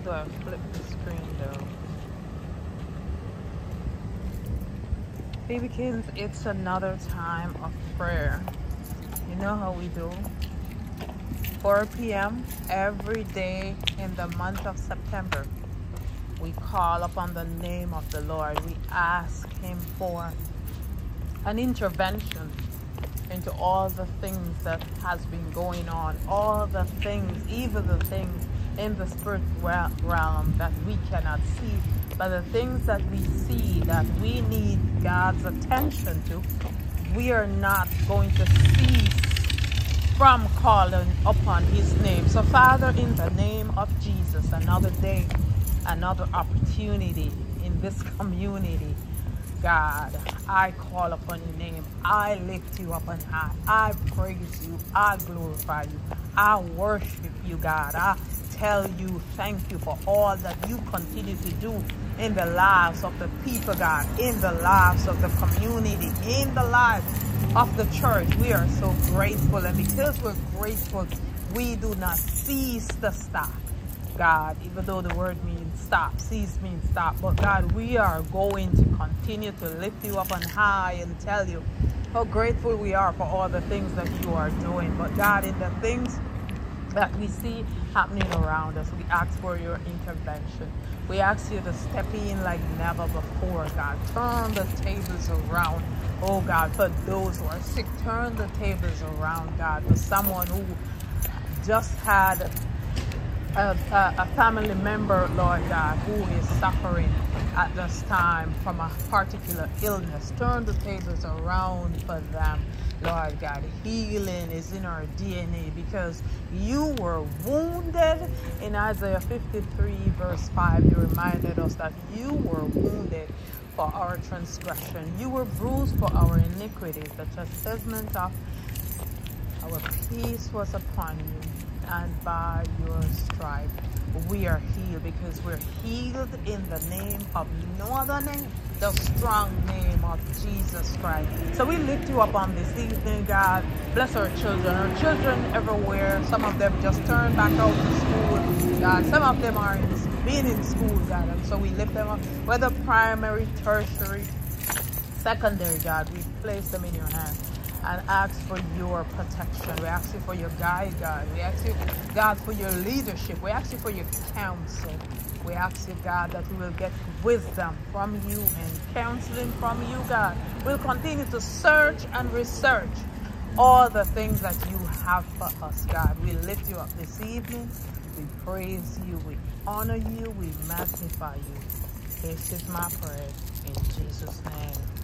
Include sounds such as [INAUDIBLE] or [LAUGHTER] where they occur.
How do I flip the screen though? Babykins, it's another time of prayer. You know how we do? 4 p.m. every day in the month of September. We call upon the name of the Lord. We ask Him for an intervention into all the things that has been going on, all the things, even the things in the spirit realm that we cannot see, but the things that we see that we need God's attention to, we are not going to cease from calling upon his name. So Father, in the name of Jesus, another day, another opportunity in this [LAUGHS] community, God, I call upon your name. I lift you up on high. I praise you. I glorify you. I worship you, God. I tell you thank you for all that you continue to do in the lives of the people, God, in the lives of the community, in the lives of the church. We are so grateful. And because we're grateful, we do not cease to stop. God, even though the word means stop, cease means stop. But God, we are going to continue to lift you up on high and tell you how grateful we are for all the things that you are doing. But God, in the things that we see happening around us. We ask for your intervention. We ask you to step in like never before, God. Turn the tables around, oh God, for those who are sick. Turn the tables around, God, for someone who just had a, a, a, family member, Lord God, who is suffering at this time from a particular illness. Turn the tables around for them. Lord God, healing is in our DNA because you were wounded. In Isaiah 53, verse 5, you reminded us that you were wounded for our transgression. You were bruised for our iniquities. The chastisement of our peace was upon you and by your stripe we are healed because we're healed in the name of no other name, the strong name of Jesus Christ. So we lift you up on this evening, God. Bless our children, our children everywhere. Some of them just turned back out to school, God. Some of them are in, being in school, God. And so we lift them up, whether primary, tertiary, secondary, God. We place them in your hands and ask for your protection. We ask you for your guide, God. We ask you, God, for your leadership. We ask you for your counsel. We ask you, God, that we will get wisdom from you and counseling from you, God. We'll continue to search and research all the things that you have for us, God. We lift you up this evening. We praise you. We honor you. We magnify you. This is my prayer in Jesus' name.